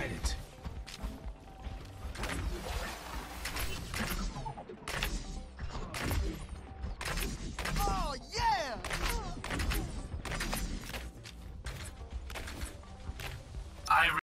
Enemy.